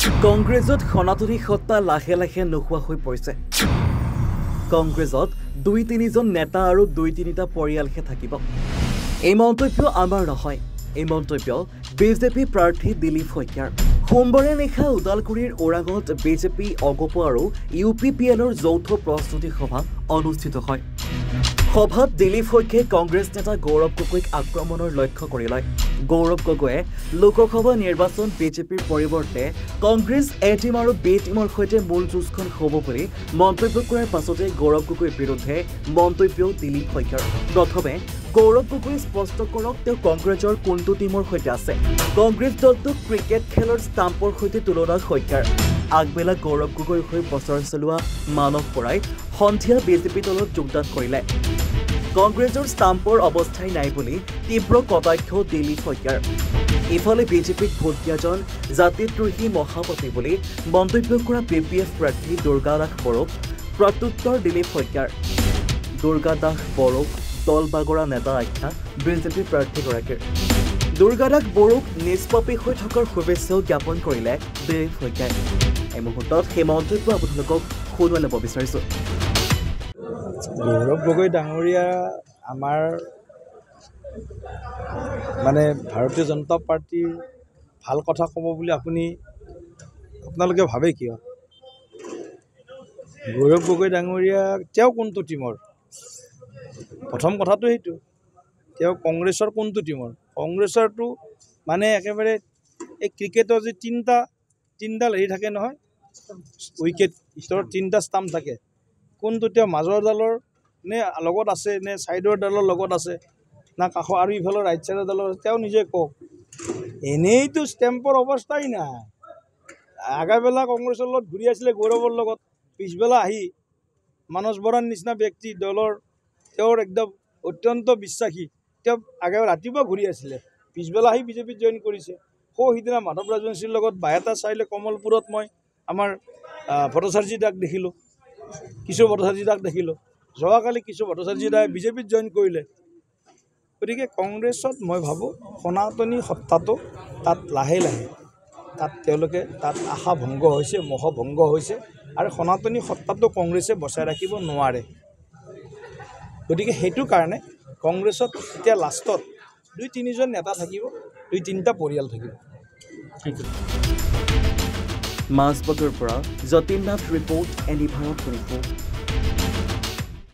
কংগ্ৰেছত সনাতনী সত্তা লাহে লাহে নোহোৱা হৈ পৰিছে। কংগ্ৰেছত দুই তিনিজন নেতা আৰু দুই তিনিটা পৰিয়ালহে থাকিব। এই মন্তব্য আমাৰ নহয়। এই মন্তব্য বিজেপি প্ৰাৰ্থী দিলীপ শইকীয়াৰ। সোমবাৰে নিশা ওদালগুৰিৰ ওৰাঙত বিজেপি অগপ আৰু ইউ পি পি এলৰ যৌথ প্ৰস্তুতি সভা অনুষ্ঠিত হয়। সভাত দিলীপ শইকীয়াই কংগ্ৰেছ নেতা গৌৰৱ গগৈক আক্ৰমণৰ লক্ষ্য কৰি লয় গৌৰৱ গগৈয়ে লোকসভা নিৰ্বাচন বিজেপিৰ পৰিৱৰ্তে কংগ্ৰেছ এ টিম আৰু বি টিমৰ সৈতে মূল যুঁজখন হ'ব বুলি মন্তব্য কৰাৰ পাছতে গৌৰৱ গগৈৰ বিৰুদ্ধে মন্তব্য দিলীপ শইকীয়াৰ। প্ৰথমে গৌৰৱ গগৈয়ে স্পষ্ট কৰক তেওঁ কংগ্ৰেছৰ কোনটো টীমৰ সৈতে আছে। কংগ্ৰেছ দলটোক ক্ৰিকেট খেলৰ ষ্টাম্পৰ সৈতে তুলনা শইকীয়াৰ। আগবেলা গৌৰৱ গগৈৰ হৈ প্ৰচাৰ চলোৱা মানস বৰাই সন্ধিয়া বিজেপি দলত যোগদান কৰিলে। কংগ্ৰেছৰ ষ্টাম্পৰ অৱস্থাই নাই বুলি তীব্ৰ কটাক্ষ দিলীপ শইকীয়াৰ। ইফালে বিজেপিক ভোট দিয়াজন জাতিদ্ৰোহী মহাপতি বুলি মন্তব্য কৰা বি পি এফ প্ৰাৰ্থী দুৰ্গা দাস বড়োক প্ৰত্যুত্তৰ দিলীপ শইকীয়াৰ। দুৰ্গা দাস বড়োক দল বাগৰা নেতা আখ্যা বিজেপি প্ৰাৰ্থীগৰাকীৰ। দুৰ্গা দাস বড়োক নিষ্পাপী হৈ থকাৰ শুভেচ্ছাও জ্ঞাপন কৰিলে দিলীপ শইকীয়াই। এই মুহূৰ্তত সেই মন্তব্য আপোনালোকক শুনুৱাই ল'ব বিচাৰিছোঁ গৌৰৱ গগৈ ডাঙৰীয়া আমাৰ মানে ভাৰতীয় জনতা পাৰ্টীৰ ভাল কথা ক'ব বুলি আপুনি আপোনালোকে ভাবে কিয়? গৌৰৱ গগৈ ডাঙৰীয়া তেওঁ কোনটো টীমৰ? প্ৰথম কথাটো সেইটো। তেওঁ কংগ্ৰেছৰ কোনটো টীমৰ? কংগ্ৰেছৰটো মানে একেবাৰে এই ক্ৰিকেটৰ যি তিনিটা তিনিডাল হেৰি থাকে নহয়। উইকেট ভিতৰত তিনিটা ষ্টাম্প থাকে। কোনটো তেওঁ মাজৰ ডালৰ নে লগত আছে নে ছাইডৰ ডালৰ লগত আছে না কাষৰ আৰু ইফালৰ ৰাইট ছাইডৰ ডালৰ তেওঁ নিজে কওক। এনেইতো ষ্টেম্পৰ অৱস্থাই নাই। আগাবেলা কংগ্ৰেছৰ লগত ঘূৰি আছিলে গৌৰৱৰ লগত। পিছবেলা আহি মানস বৰাৰ নিচিনা ব্যক্তি দলৰ তেওঁৰ একদম অত্যন্ত বিশ্বাসী তেওঁ আগে ৰাতিপুৱা ঘূৰি আছিলে পিছবেলা আহি বিজেপিত জইন কৰিছে। সৌ সিদিনা মাধৱ ৰাজবংশীৰ লগত বাহেতা চাইলে কমলপুৰত মই আমাৰ ভট্টাচাৰ্যী দাক দেখিলোঁ। কিশোৰ ভট্টাচাৰ্যী দাক দেখিলোঁ। যোৱাকালি কিশোৰ ভট্টাচাৰ্যী দাই বিজেপিত জইন কৰিলে। গতিকে কংগ্ৰেছত মই ভাবোঁ সনাতনী সত্তাটো তাত লাহে লাহে তাত তেওঁলোকে তাত আশা ভংগ হৈছে মোহ ভংগ হৈছে আৰু সনাতনী সত্তাটো কংগ্ৰেছে বচাই ৰাখিব নোৱাৰে। গতিকে সেইটো কাৰণে কংগ্ৰেছত এতিয়া লাষ্টত দুই তিনিজন নেতা থাকিব। দুই তিনিটা পৰিয়াল থাকিব। মাজবাটৰ পৰা যতীন নাথ ৰিপৰ্ট এনি ভাৰত টুৱেণ্টি